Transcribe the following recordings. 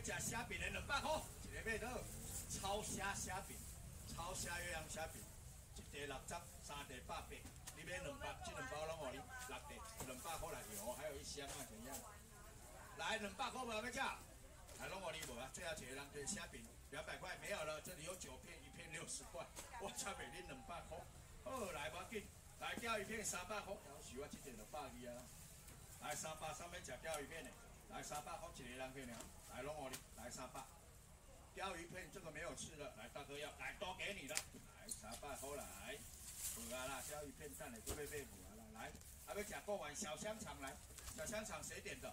要食虾饼的两百块，一个买到超虾虾饼，超虾鸳鸯虾饼，一地六十，三地八百，你买两百，这两包拢我你六地两百块来油，还有一箱啊怎样？来两百块无要吃，来拢我你无啊？最后一个人对虾饼两百块没有了，这里有九片，一片六十块，我差袂恁两百块。好，来无紧，来钓鱼片三百块，我喜欢这点两百二啊。来三百，上面食钓鱼片的。来三百块一个人可以了，来弄我的，来三百。钓鱼片这个没有吃的，来大哥要，来多给你的，来三百块来。补啊啦，钓鱼片蛋的都被被补啊啦，来，还没讲过完小香肠来，小香肠谁点的？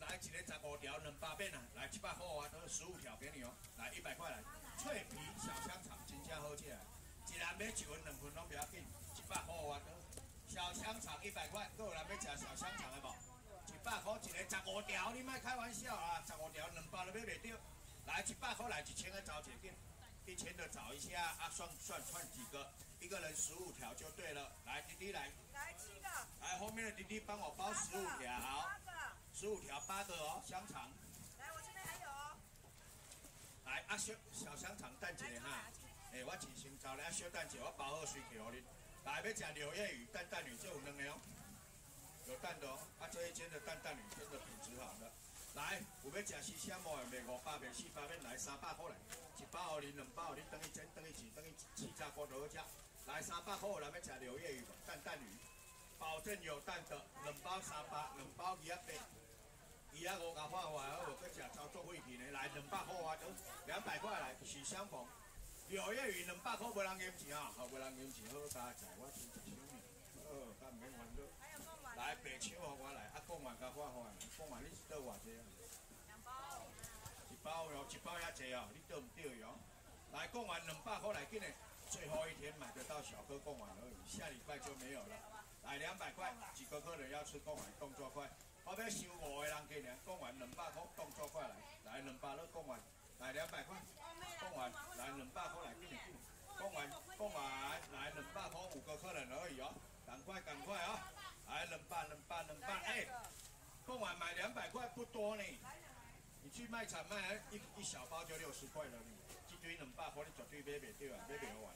来一个十五条两百片啊，来七百块啊，都十五条给你哦，来一百块来，脆皮小香肠真正好吃啊，一人买一份两份拢不要紧，一百块啊，都小香肠一百块，够人要吃小香肠的不？一百块一个十五条，你莫开玩笑啊！十五条两包都买袂到。来一百块来一千个找几件，一千的找一下啊，算算算几个，一个人十五条就对了。来弟弟来，来七个，来后面的弟弟帮我包十五条，八个，十五条八个哦，香肠。来我这边还有哦。来阿小小香肠蛋姐哈，哎我请先找来小蛋姐，我包好水给你。来要吃柳叶鱼蛋蛋鱼就有两个哦。有蛋的哦，啊这一间的蛋蛋鱼真的品质好的。来，有要吃西虾毛的，卖五百，卖四百，卖来三百块来，一包你两包你等于蒸，等于煮，等于气炸锅都好吃。来三百块，来要吃柳叶鱼蛋蛋鱼，保证有蛋的，两包三百，两包二百，二百五加化完，我要吃操作会品的，来两百块啊，都两百块来，是相逢。柳叶鱼两百块，没人嫌钱啊，好，没人嫌钱，好大家我真是手面。哦，咁唔免烦恼。来白抢哦，我来，啊，讲完甲我还，讲完你是倒偌济啊？两包。一包哟，一包遐济哦，你倒唔倒哟？来，讲完两百块来紧嘞，最后一天买得到小哥讲完而已，下礼拜就没有了。来两百块，几个客人要吃讲完，动作快。我要收五个人给你，讲完两百块，动作快来，来两百了，讲完，来两百块，讲完，来两百块来，紧嘞紧。讲完，讲完，来两百块五个客人而已哦，赶快赶快啊！来两百两百两百，哎，讲完买两百块不多呢。你去卖场卖一一小包就六十块了呢，一堆两百块你绝对买袂到啊，买袂完。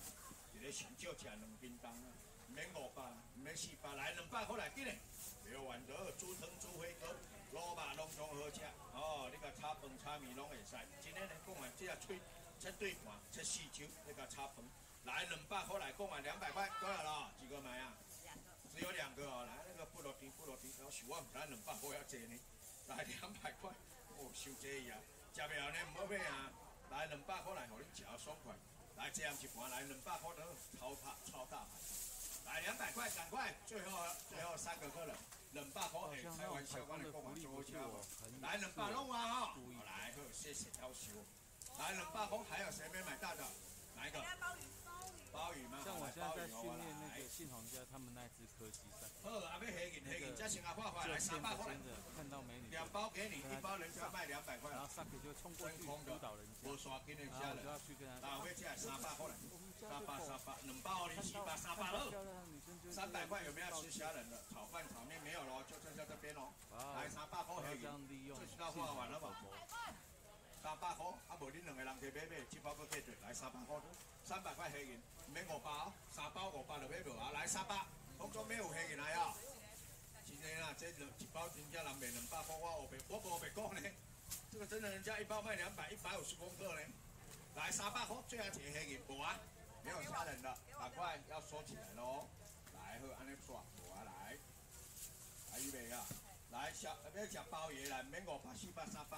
一个上少吃两斤重啊，免五百，免四百，来两百块来紧嘞。买完就煮汤煮火锅，萝卜拢总好吃哦。你个炒饭炒面拢会使。今天呢，讲完这下吹。七对半，七四九，那个炒饭，来两百块来购买两百块，多少了？几个买啊？只有两个哦。来那个不落地，不落地，要十万，来两百块要借呢。来两百块，哦，收这一啊，吃不了呢，唔好买啊。来两百块来，让你吃爽快。来这样一盘，来两百块都超大超大盘。来两百块，赶快，最后最后三个客人，两百块开玩笑，我来购买最好吃哦。来两百弄完哦，来，好，谢谢要求。来冷霸风，还有谁没买大的？哪一个？鲍鱼，鲍鱼，鲍鱼吗？像我现在在训练信鸿家他们那只柯基赛。好，阿妹黑银黑银，加新加坡来三百块。看到美女。两包给你，一包人家卖两百块。然后上去就冲过去辅导人家。我刷给你家人。就要去跟他。啊，我加三百块。三百三百，两包零七八三百了。三百块有没有吃虾仁的？炒饭炒面没有了，就剩下这边喽。来三百块黑银，这知道画完了吧？三百块，三百块啊无恁两个人去买买，七包个价钱来三百块都，三百块黑银，免五包，三包五包就买无啊，来三百，当中没有黑银来啊。今天啊，这两一包人家人卖两百块，我我我我别讲呢，这个真的人家一包卖两百，一百五十公克呢。来三百块，最后一个黑银无啊，没有吓人的，赶快要收起来喽。来好，安尼耍，无啊来，来预备啊。来小要食鲍鱼来，免五百四百三百。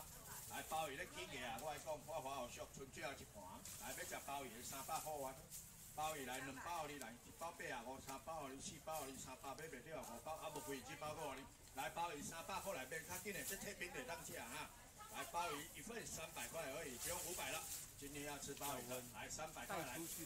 来鲍鱼咧起价啊！我来讲，我华好俗，剩最后一盘。来要食鲍鱼三百块啊！鲍鱼来两包你来，一包八啊五，三包你四包你三百买袂掉五包啊！无贵一包个你。来鲍鱼三百块来买，较紧的这贴冰的当吃啊！来鲍鱼一份三百块而已，不用五百了。今天要吃鲍鱼的，来三百块来，来四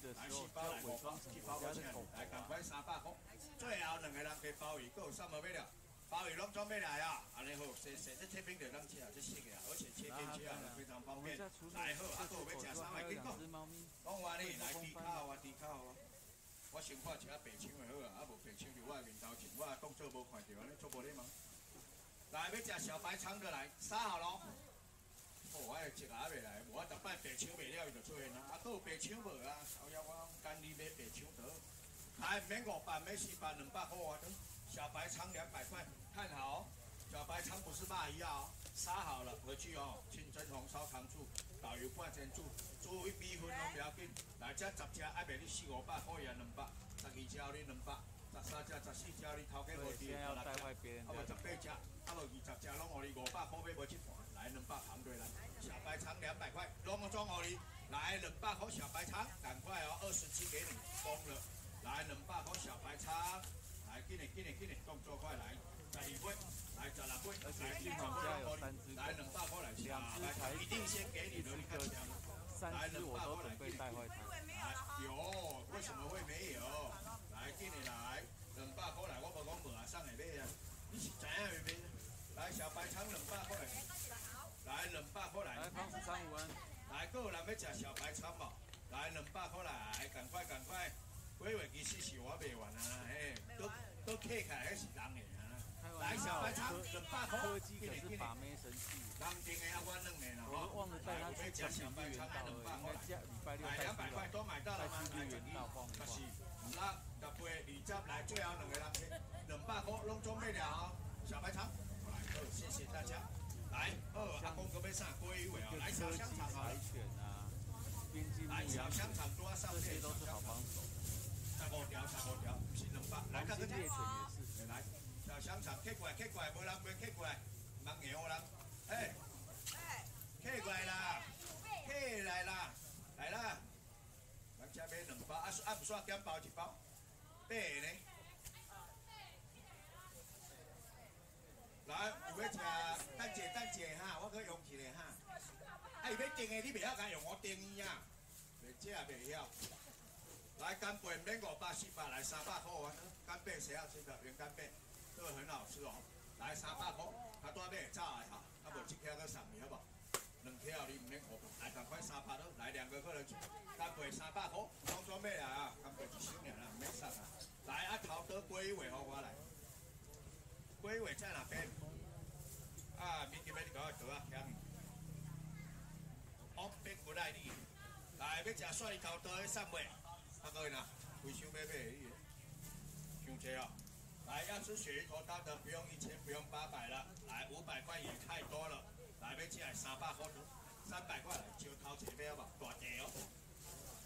包来五包，一包多钱？来赶快三百块，最后两个人给鲍鱼够三百买了。鲍鱼拢装备来啊！安尼好，写写这切片就当吃啊，这四个啊，而且切片切啊非常方便。来好，啊，我要吃三个，紧讲。讲话呢来低烤啊，低烤啊。我先看一下白枪的好啊，啊无白枪就我面头前，我当作无看到，安尼做无哩吗？来要吃小白鲳的来，杀好咯。哦，我一下未来，无我逐摆白抢袂了，伊就出现啦。啊，有白抢无啊？后要我干你买白抢得。还免五百，免四百，两百块啊！小白仓两百块，看好。小白仓不是蚂蚁啊，杀好了回去哦。清蒸红烧糖醋，导游挂煎煮，煮一米粉拢不要紧。来这十只爱卖你四五百块钱两百，十二只你两百，十三只、十四只你头家无滴，要带坏别人。啊，无十八只，啊无二十只拢互你五百块买无一盘，来两百行对来。小白肠两百块，拢装互你，来两百块小白肠，赶快哦，二十七给你，疯了。来两百块小白肠，来紧嘞紧嘞紧嘞，动作快来，十二块，来十六块，来两百块互你，来两百块来小白肠，一定先给你的，你看强。来两百块来紧嘞，来有，为什么会没有？来紧嘞来，两百块来，我无讲无啊，上来买啊，你是怎样会买？来小白肠两百块来，来两百块来，来康师三五安，来个人要食小白肠无？来两百块来，赶快赶快。我以为其实是我卖完啊，嘿，都都客起来是人的啊。来小白肠两百块，科技可是把妹神器。人定的要我两个啦，我忘了带他去吃小白肠了，应该加礼拜六两百块都买到了吗？来元道晃一晃。是，那十八、二十来最后两个人去，两百块拢准备了，小白肠。来，好，谢谢大家。来，好，阿公哥要上龟尾哦，来小香肠啊。来小香肠多上面，都是好帮手。五条，十五条，不是两百。来，看个猎犬也是。来，小香肠，客过来，客过来，无人买，客过来，忙赢我人。哎，哎，客过来啦，客来啦，来啦。咱这买两包，啊啊不算减包一包，八个呢。来，有要吃，等者等者哈，我去用起来哈。哎，要订的你袂晓，敢用我订伊啊？袂这袂晓。来干贝免五百四百，来三百块完。干贝谁要吃的？原干贝，这个很好吃哦。来三百块，他多买炸的哈，他无一条个上面好不？两条你唔免五百，来赶快三百多，来两个客人去。干贝三百块，装装咩来啊？干贝一箱两啦，免上啊。来啊，陶德龟尾好我来。龟尾在哪边？啊，明天要你搞得啊，香。哦，别过来你。来，要吃蒜头的上尾。大哥呢？回收买买，上车啊！来，要吃鳕鱼头刀的，不用一千，不用八百了。来，五百块也太多了。来，要起来三百块，三百块，就掏钱买吧，大地哦，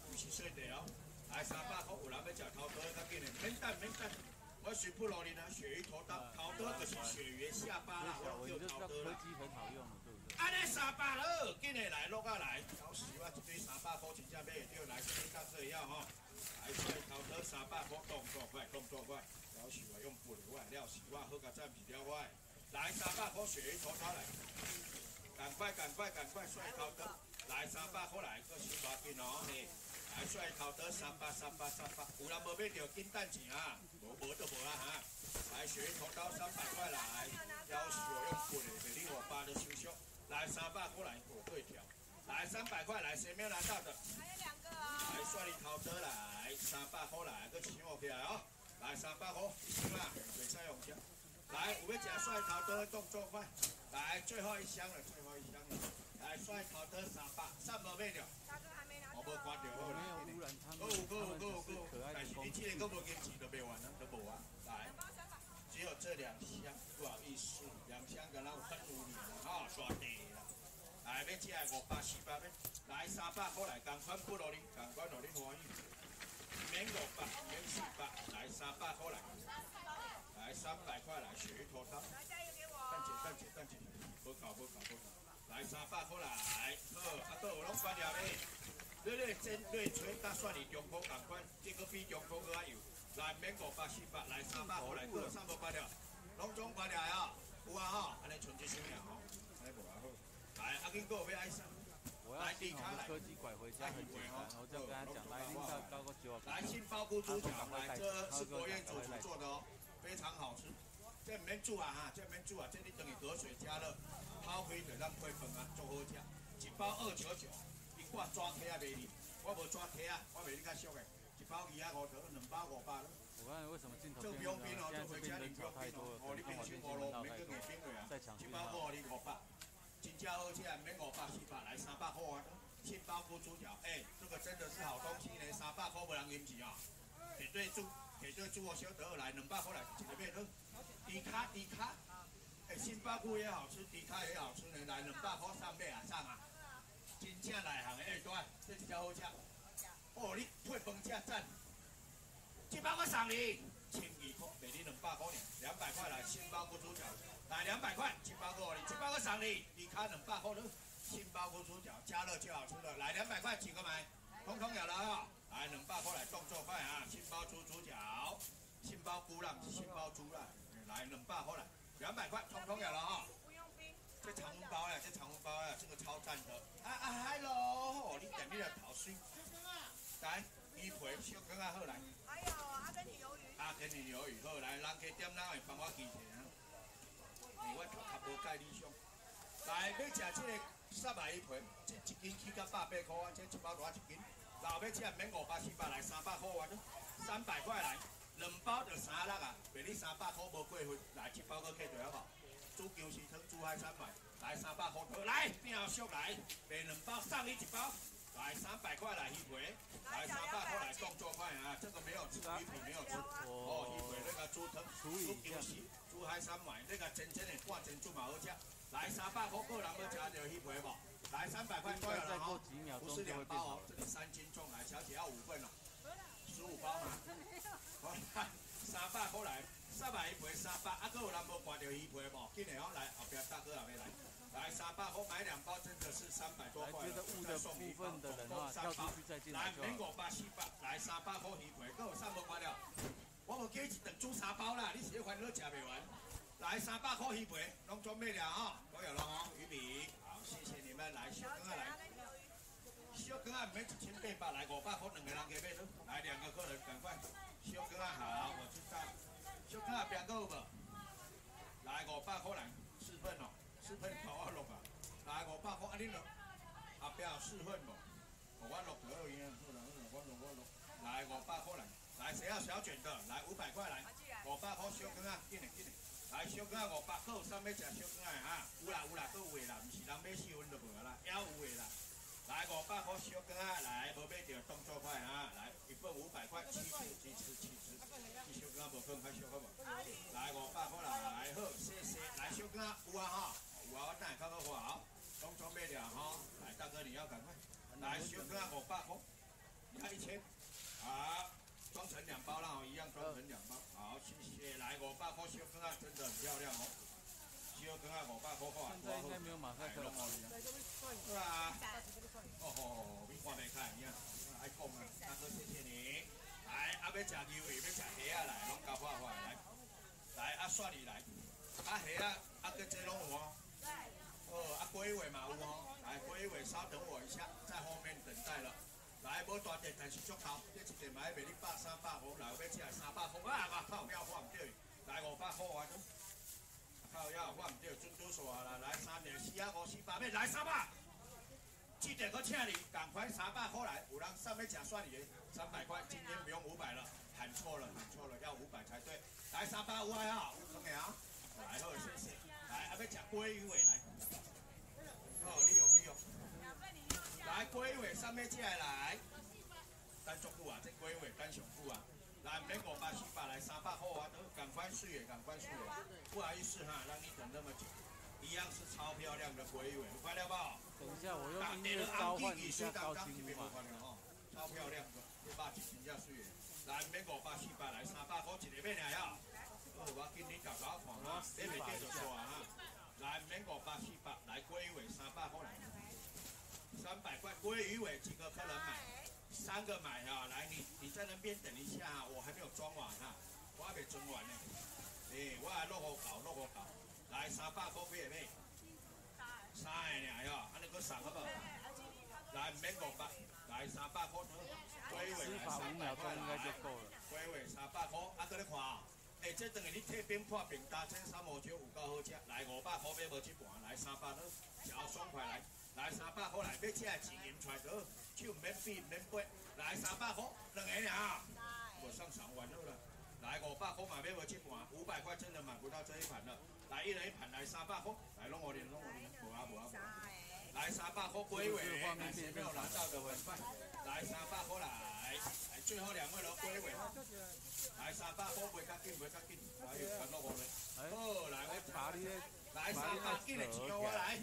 不是小地哦。来，三百块，有人要吃头刀，赶紧的，免等免等。我水不罗哩呢，鳕鱼头刀，头刀就是鳕鱼下巴啦，我叫头刀啦。安尼三百了，紧的来，落下来。搞死我，一堆三百块，真正买会着，来，今天到这要吼。来出来，头得三百块，动作快，动作快。了是我用不了外了是我好个占比了外。来三百块鳕鱼头刀来，赶快赶快赶快帅头得，来三百块来个新华金哦。来帅头得三百三百三百，有人无买着金蛋钱啊？无无都无啊哈。来鳕鱼头刀三百块来，了是我用不的，给你我爸的收收。来三百块来，我对调。来三百块来，谁没有拿到的？还有两个哦。来帅你头得来。三百块来，个请我起来哦！来三百块，一箱啦，袂使用钱。来，有要食蒜头的动作快！来，最后一箱了，最后一箱了。来，蒜头的三百，三百买了。大哥还没拿到。我无关掉好啦。够够够够，但是你这个够无坚持都卖完了，都无啊。来，只有这两箱，不好意思，两箱可能分五你了哈，刷地了。来，要起来五百四百买，来三百块来，赶快不努力，赶快努力欢喜。免五百，免四百，来三百块来，来三百块来，鳕鱼头汤。来加油给我。等姐，等姐，等姐，不搞，不搞，不搞。来三百块来，好，啊都有拢关了咧。你咧真对吹打算你中风赶快，这个比中风还有。来免五百四百，来三百块来，都三百关了，拢总关了啊。有啊吼，安尼存一箱了吼，来，阿金哥我要爱上。来，新鸿的科技拐回家很简单，我就跟他讲，来，拎到高个九。来，新包菇猪脚，来，这是国宴主厨做的哦，非常好吃。这免煮啊哈，这免煮啊，这里等于隔水加热，泡开就让配粉啊，做好吃。一包二九九，一罐抓铁啊卖你，我无抓铁啊，我卖你较俗的。一包二啊五头，两包五百了。我看为什么镜头这不用冰哦，这回家你不用冰哦，哦，你冰箱无咯，免去硬冰的啊。一包五你五百。真正家好吃，免五百四百，来三百块啊！杏鲍菇猪脚，哎，这个真的是好东西呢，三百块不人饮起啊！铁对猪，铁对猪我小得来，两百块来，几个面都低卡迪卡，哎，杏鲍菇也好吃，迪卡也好吃呢，来两百块上面啊上啊！真正内行的哎，对，这一条好吃。哦，你配饭吃赞，一百块送你，千二块，卖你两百块呢，两百块来，杏鲍菇猪脚。来两百块，杏鲍菇你，杏鲍菇赏你，你看两百块的杏鲍菇猪脚，加热就好吃了。来两百块，几个买？通通有了啊！来两百块来动作快啊！杏鲍猪猪脚，杏鲍菇啦，杏鲍猪啦，来两百块来，两百块，通通有了啊！不用冰。这常温包呀，这常温包呀，这个超赞的。啊啊，hello，你点你的桃水。来，鱼皮小羹啊好来。还有阿根廷鱿鱼。阿根廷鱿鱼好来，人家点哪会帮我记起啊？因为我头壳无介理想，来要食这个沙白鱼皮，这一斤起到百八块啊，这一包偌一斤。老要吃免五百四百来三百块啊，三百块来，两包就三六啊，卖你三百块无过分，来一包搁客对好无？煮姜丝汤、煮海参饭，来三百块头，来变俗来，卖两包送你一包，来三百块来一回，来三百块来动作快啊，这个没有吃鱼皮没有吃，哦一回那个煮汤、煮姜丝。煮海参买，那个真正的挂珍珠嘛好吃。来三百块，个人要吃就去赔不？来三百块都有了哈，不是两包哦，这里三斤重，来小姐要五份哦，十五包嘛。好，三百块来，三百一回三百，啊，哥有人无挂着鱼赔不？今年哦来，后边大哥还没来。来三百块买两包，真的是三百多块。再送一份的部分的人啊，跳出去再进来苹果八七百，来三百块鱼赔，个有三百块了。我无记一顿煮三包啦，你是烦恼吃袂完。来三百块鱼皮，拢准备了哦，都有了哦，鱼皮。好，谢谢你们来小哥来。小哥啊，唔免一千八百，来五百块两个人给买都。来两个客人赶快。小哥啊好，我知道。小哥啊边个有无？来五百块来四份哦，四份头啊六啊。来五百块啊你两，后边有四份无？我六可以啊，好啦好啦，我六我六。来五百块来。来，谁要小卷的？来五百块来，五百块小羹啊，进来进来。来小羹啊，五百个，上面吃小羹啊哈，有啦有啦，都有啦，唔是人买四份就无啦，也有的啦。来五百块小羹啊，来无买着动作快啊，来一份五百块，七吃七吃七吃，这小羹啊无分开小好无？来五百块来，好谢谢。来小羹啊，有啊哈，有啊，我等下看看好，动作买着哈。来大哥你要赶快，来小羹啊五百块，你看一千，好。装成两包啦，一样装成两包。好，谢谢。来，五百块小羹啊，真的很漂亮哦。小羹啊，五百块块。现在应该没有马赛克了。是啊。哦吼，你看没看？你看，爱讲啊。大哥，谢谢你。来，阿要吃牛尾，要吃虾啊，来，拢交发发来。来，阿蒜你来。阿虾啊，阿个这拢有哦。对。哦，阿龟尾嘛有哦。来，龟尾稍等我一下，在后面等待了。来，无大碟，但是足头，这一碟买卖你百三百五，来要吃三百块，啊，我靠，要换唔对，来五百块啊，靠，要换唔对，准多数啊啦，来三碟四啊五四八，咩来三百，记得我请你，赶快三百块来，有人上面讲算你三百块，今天不用五百了，喊错了，喊错了，要五百才对，来三百五还好，怎么样？来好，谢谢，要吃鲑鱼尾来，好，你有没有？来龟尾上面进来来，单足户啊，这龟尾单雄户啊，来美国八七八来三百块啊，都赶快睡耶，赶快睡耶，不好意思哈，让你等那么久，一样是超漂亮的龟尾，快了不？等一下我用音乐召唤一下高清嘛。超漂亮的，这把几斤价睡耶？来美国八七八来三百块一个咩来呀？哦，我今天搞搞看啊，你未记就说啊哈，来美国八七八来龟尾三百块来。三百块鲑鱼尾，几个客人买？三个买啊！来，你你在那边等一下，我还没有装完哈，我还没装完呢。哎，我还落好搞，落好搞。来，三百块咩咩？三个俩哟，啊那个三个不？来，免五百，来三百块。鲑鱼尾三百块应该就够了。鲑鱼尾三百块，啊，搁你看啊！哎，这等于你贴冰破冰，大千三毛九有够好吃。来，五百块买无一半，来三百多，小爽快来。来三百块来，要吃的钱银出来得，手唔免比唔免背。来三百块，两个俩，我上场完了了。来五百块买买我一盘，五百块真的买不到这一盘了。来一人一盘，来三百块，来弄我的，弄我的，无啊无啊无。三百块归尾，前没有拿到的很快，来三百块，来最后两位了归尾，来三百块袂较紧，袂较紧，来传落我们，好来我把你的来三百紧的钱我来，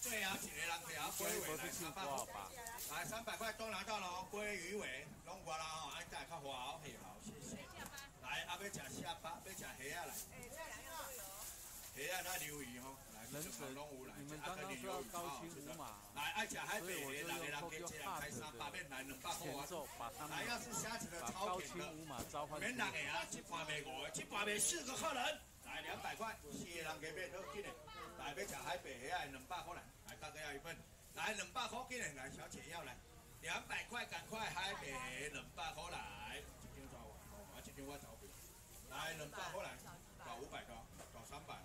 最后一个人条归尾来三百块，来三百块都拿到了，归鱼尾，拢过啦吼，哎家较好，嘿好，谢谢。来阿要食虾巴，要食虾啊来，虾啊那留意吼。忍者，你们刚刚说要高清无码，所以我就用 QQ Hot 的前奏把他们把高清无码召唤出来。免人个啊，这盘卖五个，这盘卖四个客人，来两百块，四个人加买好紧的，来要吃海白虾两百块来，来大家要一份，来两百块紧的，来小姐要来，两百块赶快海白两百块来，这张找我，我这张我找不，来两百块来，找五百个，找三百。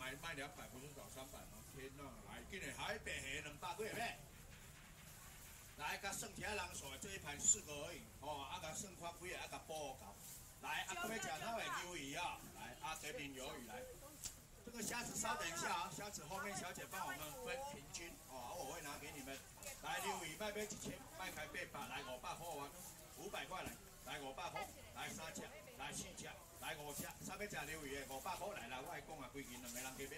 买卖两百不是找三百吗？天哪！来，今日海白虾两百块咩？来，甲剩其他人数这一盘四个而已，哦，啊甲剩块几个，啊甲补够。来，阿，各位讲那位鱿鱼啊，来，阿这边鱿鱼来。这个虾子稍等一下啊，虾子后面小姐帮我们分平均，哦，我会拿给你们。来，鱿鱼卖杯几千，卖开八百，来五百块完，五百块来，来五百块，来三只，来四只。来五只，啥要食鱿鱼的五百块来啦！我讲啊，规斤两个人加买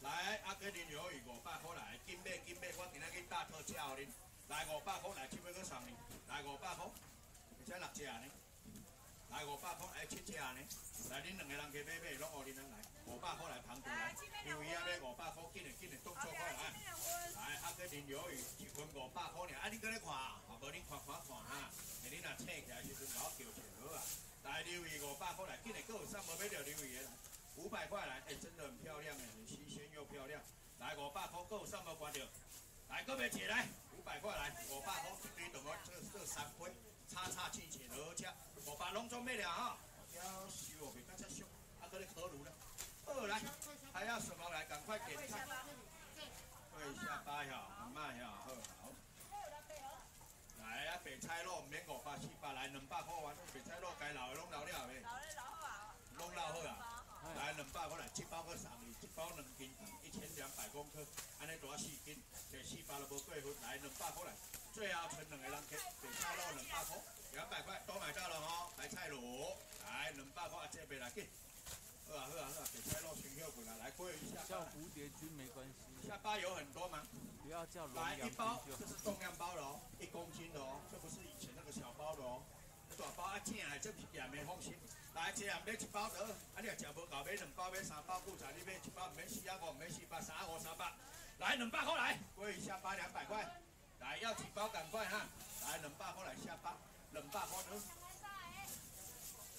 买，来阿哥啉鱿鱼五百块来，金买金买，我今仔日大特价哦恁。来五百块来，七百个送你。来五百块，而且六只呢。来五百块，哎七只呢。来恁两个人加买买，拢互恁来。五百块来旁边来，鱿鱼啊买五百块，紧嘞紧嘞，动作快来。来阿哥啉鱿鱼，一份五百块呢。啊你搁咧看，啊无恁看看看哈。你若请起来时阵，我叫钱好啊。来鱿鱼五百块来，今日各有三百买条鱿鱼来，五百块来，哎，真的很漂亮哎，很新鲜又漂亮。来五百块，各有三百关掉。来各位起来，五百块来，五百块一堆同我这这三杯，叉叉进去好吃。五百拢总买了哈，要收哦，别看这修，啊，搁咧烤炉呢。二来，还要什么来？赶快点菜。对下八呀，慢呀，好。白菜肉免五百四百，来两百块完。白菜肉该留的拢留了未？老的老好啊。拢留好啊。来两百块来，七包个送你，一包两斤，一千两百公克，安尼多四斤，这四包都无过分。来两百块来，最后剩两个人吃。白菜肉两百块，两百块都买到了哦。白菜卤，来两百块，这边来给。好啊好啊好啊，白菜肉全要滚了，来过一下。叫蝴蝶君没关系。下巴有很多吗？不要叫龙来一包，这是重量包的哦，一公斤的哦，这不是以前那个小包的哦。大包啊，正来这也没放心。来，这样买一包得，啊，你若食无够买两包，买三包，古仔你买一包，唔免四啊五，唔免四百，三啊五三百。来两百块来，过一下巴两百块。来要几包赶快哈，来两百块来下巴，两百块呢。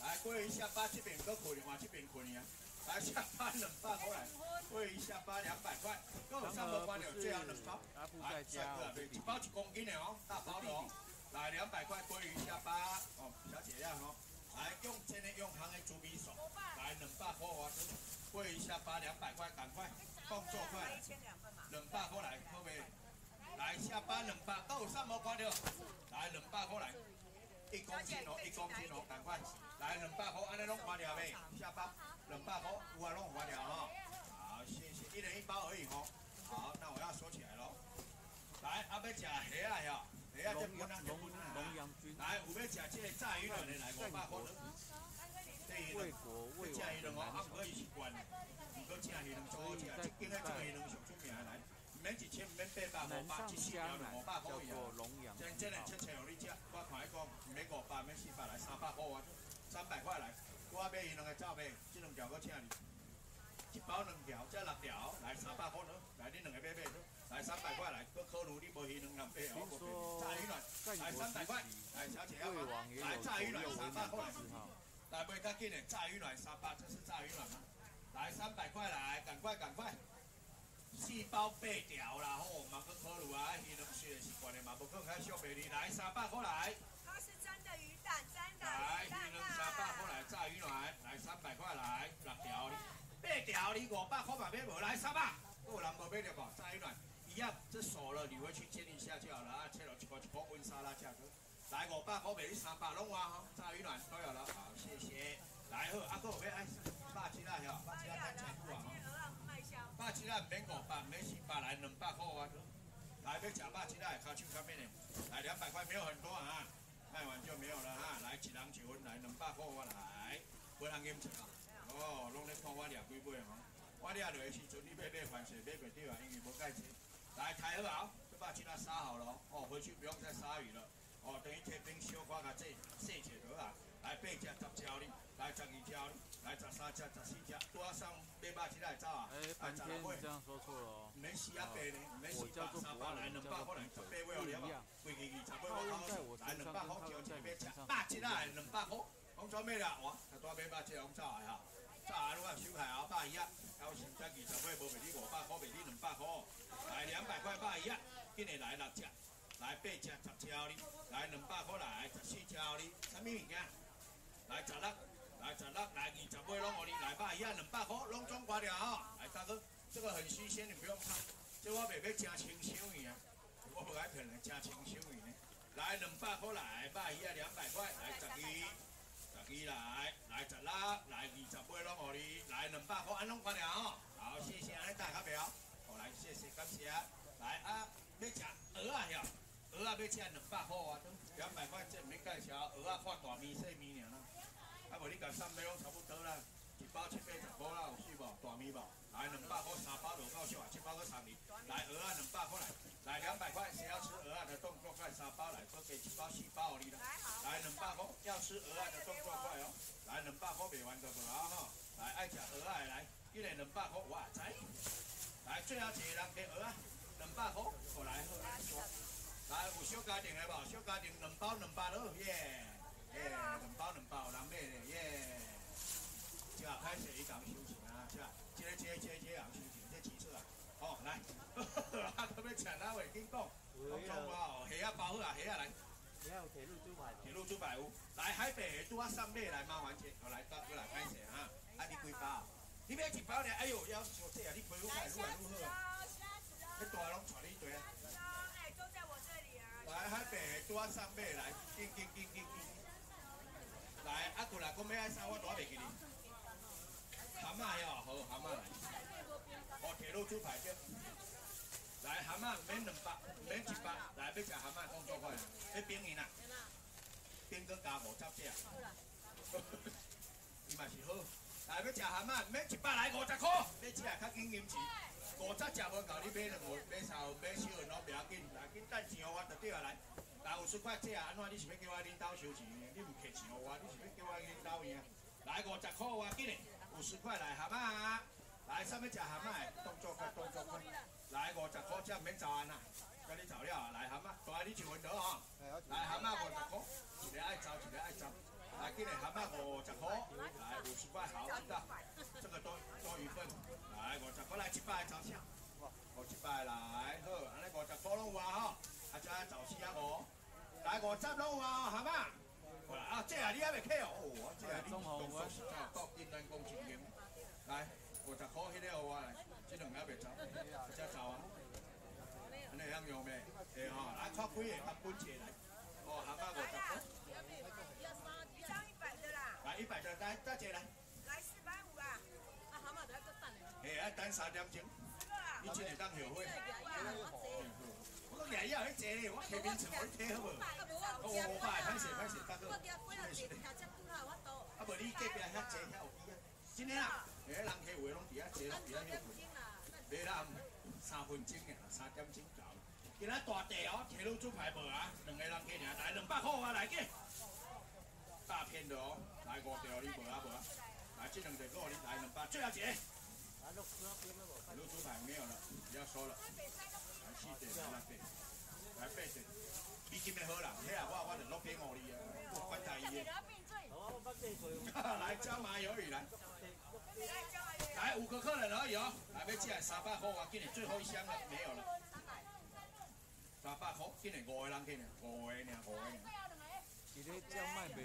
来过一下巴这边搁可怜话这边可怜啊。来下巴两百过来，过一下巴两百块。够三百块了，这样两包。来，帅哥，一包一公斤的哦，大包的哦。来两百块过一下巴，哦，小姐呀哦。来用真的用行的猪皮手，来两百块我出。鲑鱼下巴两百块，赶快，动作快。两百过来，后面。来下巴两百，够三百块了。来两百过来，一公斤哦，一公斤哦，赶快。来两百块，安尼拢完了未？下包两百块，有啊，拢完了哈。好，谢谢，一人一包而已哦。好，那我要收起来喽。来，阿要食虾啊呀，虾啊这不能来，有要食这个炸鱼卵的来五百块了。为国为炸鱼卵哦，啊不可以习惯，不过炸鱼卵最好食，这今个炸鱼唔免一千，唔一四条五百可以啊。真真的七千让你食，我看伊讲唔免五百，免四百来三百块啊，三百块来，我买鱼卵个照片，这两条我请你。一包两条，这六条，来三百块咯。来，你两个买买咯。来三百块来，个烤炉你无鱼两两杯哦。炸鱼卵，来三百块。来小姐要吗？来炸鱼卵三百块。来买较紧的，炸鱼卵三百，这是炸鱼卵吗？来三百块来，赶快赶快。四包八条啦吼，嘛个烤炉啊，鱼卵水是惯的嘛，不可开小便宜。来三百块来。它是真的鱼蛋，真的来鱼卵三百块来，炸鱼卵来三百块来，六条。八条你五百块嘛买无来三百，有人无买着无？炸鱼卵一样，这熟了你回去煎一下就好了啊，切了一块一块温沙拉价格。来五百块买你三百弄啊哈，炸鱼卵都有了，好谢谢。来好，阿哥我买爱八七啦，晓？八七啦太残酷啊八七啦免五百，免四百来两百块啊！来，要吃肉，鸡来，烤手烤面的，来两百块，没有很多啊，卖完就没有了哈。来，一人一份，来两百块我来，不人饮茶。哦，拢咧看我掠几杯吼，我掠落的时阵，你买买番薯买袂着啊，因为无价钱。来，太好啊！这把鸡仔杀好了哦，回去不用再杀鱼了。哦，等于贴冰小块甲这细切好啊。来八只十条哩，来十二条，来十三只、十四只，多上八百只来走啊！哎，半天这样说错了哦。没四啊八呢，没四百三百来两百可能十八位哦，了嘛？规矩二十八块好，来两百块就一百只，百只来两百块，讲做咩啦？哇，多八百只讲走来哈，走来我收下后百一，到时再二十块无卖你五百块，卖你两百块，来两百块百一，今日来六只，来八只十条哩，来两百块来十四条哩，啥物物件？来十六，来十六，来二十八拢我哩，来百一两百块，拢装挂掉哈。来大哥，这个很新鲜，你不用怕。这我袂要加清香鱼啊，我不爱骗人加清香鱼呢。来两百块来，百一两百块，来十二，十二来，来十六，来二十八拢我哩，来两百块，安拢挂掉哈。好，谢谢，安大家表，好来，谢谢，感谢。来啊，要吃鹅啊呀，鹅啊要吃两百块啊，两百块这没介绍，鹅啊看大面细面尔啦。啊，无你甲三尾拢差不多啦，一包七八十块啦，有水无？大米无？来两百块三包就够少啊，七包个三米。来鹅啊两百块来，来两百块，谁要吃鹅啊的动作快，三包来，多给几包四包你啦。来两百块，要吃鹅啊的动作快哦。来两百块卖完就无啊吼。来爱吃鹅啊的来，一人两百块哇仔。来最后一个人给鹅啊，两百块，过来好来有小家庭的无？小家庭两包两百咯，耶。耶，两包两包，人买的耶。这开始一讲休息啊，是吧？接接接接讲休息，这几次啊？哦，来，哈特别抢那位，紧讲，讲中哦，虾啊包好啊，虾啊来。你有铁路猪排。铁路猪排有，来海北多三倍来麻烦姐，我来到过来开始哈。啊，你几包？你买一包呢？哎呦，要说这啊，你赔我买如何如何？你大龙带你一堆啊。哎，都在我这里啊。来海北多三倍来，紧紧紧紧紧。来，啊过来，讲要爱啥，我带袂记哩。蛤蟆哟，好蛤蟆来。哦，铁路猪排对。来蛤蟆免两百，免一百，来要食蛤蟆动作快，要冰伊啦。冰个加五十只。伊嘛是好。来要食蛤蟆，免一百来五十块，要吃较紧银钱。五十只无够你买两盒，买三盒，买四盒拢不要紧，来紧等钱我就对啊来。来五十块这啊，安怎？你是要叫我领导收钱？你唔客气哦，我你是要叫我领导赢？来五十块我给你，五十块来蛤蟆啊！来上面吃蛤蟆，动作快，动作快！来五十块，这唔免找安啦，跟你找了。来蛤蟆，大你一份得哦。来蛤蟆五十块，一个爱找，一个爱找。来给你蛤蟆五十块，来五十块好，知道？这个多多一份。来五十块来一百找钱，五一百来好，安尼五十块拢有啊吼，只找四啊五。来五十拢有啊，蛤蟆。啊，这啊你还未客哦，哦，这啊你动作实在，到金人工经营。来五十块迄个有啊，这两个未走，这走啊。安尼样用未？对吼，来看几个百分钱来。哦，蛤蟆五十块。一张一百的啦。来一百的，来大姐来。来四百五啊。啊，蛤蟆都要等的。嘿，要等三点钟。你今日当后悔。廿一去坐，我客面前我你睇好无？我五百，歹势歹势，大哥。啊，无你隔壁遐坐遐有机啊？真诶啊！诶，人客有诶拢伫遐坐，拢伫遐休困。袂啦，三分钟诶，三点钟到。今仔大地哦，铁路猪排无啊？两个人客尔，来两百块啊，来嘅。大片的哦，来五条你无啊无啊？来这两条够你来两百，最后一个。铁路猪排没有了，不要收了。来四条，来八条，来八条。你今日好啦，嘿啊，我我就落给我你啊，管他伊。来椒麻鱿鱼来。来五个客人而已哦，来要吃三百块啊，今日最后一箱了，没有了。三百块，今日五个人给呢，五个呢，五个呢。今日叫卖袂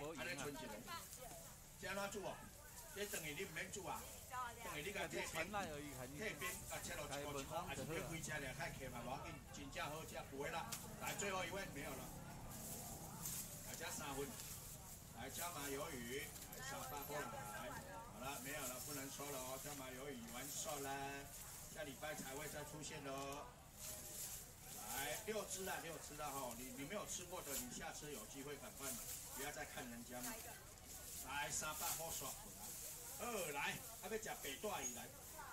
无赢啊。这安怎煮哦？这等于你唔免煮啊？等于你个退传来而已，退兵啊，切落一个一块，还是要开车了，太客嘛，无要紧，真正好吃，不会啦。来最后一位没有了，加三分，来加麻鱿鱼，来三百块来，好了没有了，不能说了哦，加麻鱿鱼完售了。下礼拜才会再出现的哦。来六只啦，六只啦哈！你你没有吃过的，你下次有机会赶快买，不要再看人家买。来三百块刷过来。好来，还要吃白带鱼来，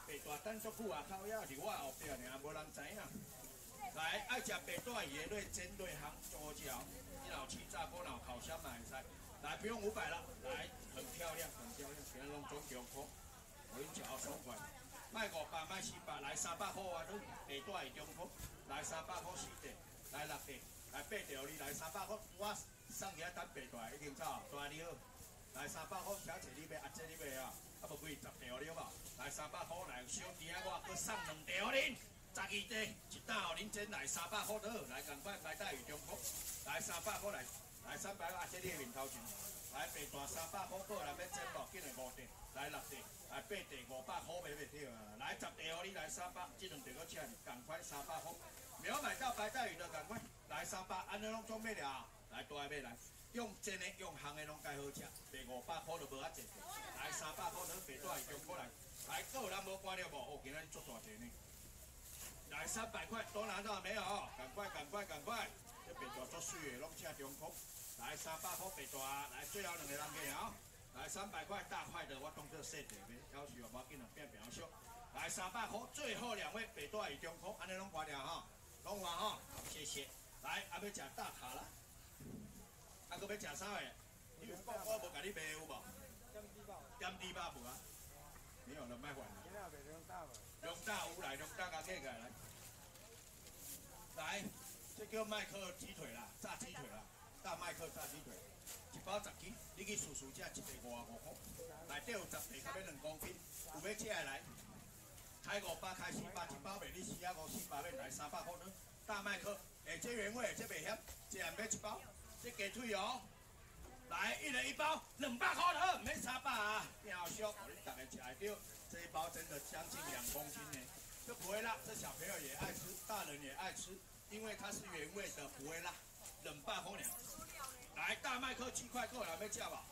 白带等足久啊，烤鸭伫我后边呢，无人知影。来爱吃白带鱼的，类煎类行做好吃哦。你老气炸锅脑烤箱买菜，来不用五百了，来很漂亮，很漂亮，全拢中中科，我跟你讲爽快。卖五百，卖四百，来三百块啊！都白带鱼中科。来三百块四袋，来六袋，来八条你来三百块，我送起来等白大已经走，大你好。来三百块，小姐你买，阿姐你买啊，啊无贵十条了吧？来三百块来小弟啊，我搁送两条恁，十二袋，一担互恁真来三百块都好，来赶快白带鱼中科，来三百块来，来三百块阿姐你面头前，来白大三百块过来要整无，今日五袋，来六袋，来八袋五百块买袂着啊，来十条你来三百，这两条搁请，赶快三百块。没有买到白带鱼的，赶快来三百，安尼拢做咩了？来多爱买来，用真的用行的拢介好吃，卖五百块都无啊值。来三百块能白带鱼中过来，来够人无关了无？哦，今仔日做大钱呢。来三百块都拿到没有？赶快赶快赶快！这白带做水的拢请中国。来三百块白带，来最后两个人给啊！来三百块大块的，我当做设定的，要求无紧啊，变变小。来三百块，最后两位白带鱼中国，安尼拢关了哈。拢完吼，谢谢。来，还要食大卡啦，还搁要食啥个？你有讲我无甲你卖有无？点低包。点低包无啊？没有了，卖完了。今日卖龙大无？龙大有来，龙大甲起来来。来，这叫麦克鸡腿啦，炸鸡腿啦，大麦克炸鸡腿，一包十斤，你去数数价，一袋五啊五块。内底有十袋，差不两公斤，有要吃的来。开五百，开四百，一包卖你四啊五四百，要来三百块呢。大麦克，哎，这原味，这袂咸，这样买一包，这鸡腿哦，来一人一包，两百块的，免三百啊。好小，我你大家吃得到，这一包真的将近两公斤呢，就不会辣，这小朋友也爱吃，大人也爱吃，因为它是原味的，不会辣。冷拌红娘，来大麦克鸡块过来要叫吧？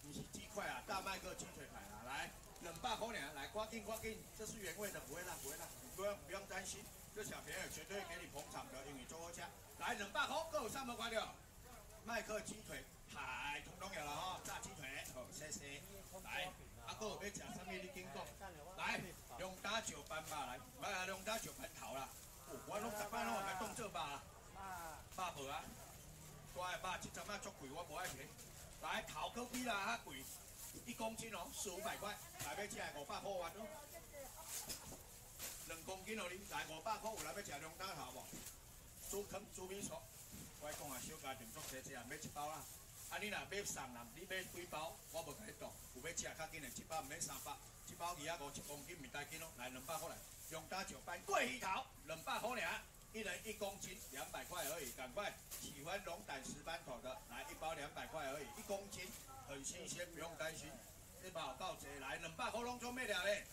你是鸡块啊，大麦克鸡腿排啊，来。冷拌红娘，来，刮进刮进，这是原味的，不会辣，不会辣，不用不用担心，这小朋友绝对给你捧场的，因为做好吃。来，冷拌红，够三百块了。麦克鸡腿，排统统有了哈，炸鸡腿，好，谢谢。来，阿哥要吃什么？你经过。来，龙打九班吧，来，来龙打九班头啦。我拢十班拢还动这吧。八百啊，乖吧，这阵啊足贵，我不爱钱。来，头壳比啦，较贵。一公斤哦，四五百块，来要吃五百块完咯。两公斤哦，你来五百块有来要吃两大头无？猪坑猪米索，我讲啊，小家庭做这这啊，买一包啦。啊，你若要送人，你买几包？我无甲你讲，有要吃较紧的，一包毋免三百，一包二啊五一公斤唔带紧咯，来两百块来。用大酒班桂鱼头，两百块俩，一人一公斤，两百块而已，赶快！喜欢龙胆石斑头的，来一包两百块而已，一公斤。很新鲜，不用担心。这包到这来，两百块拢做咩了嘞？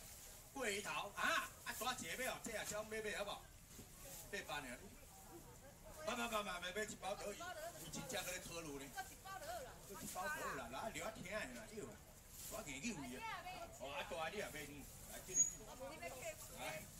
桂鱼头啊，啊大姐妹哦，这也想买买好不？八百呢？买买买买买买一包可以，你真正个套路呢？一包就好啦，一包就好啦，来聊天啦，有啦，我给你我。大你也买呢，来进来。来。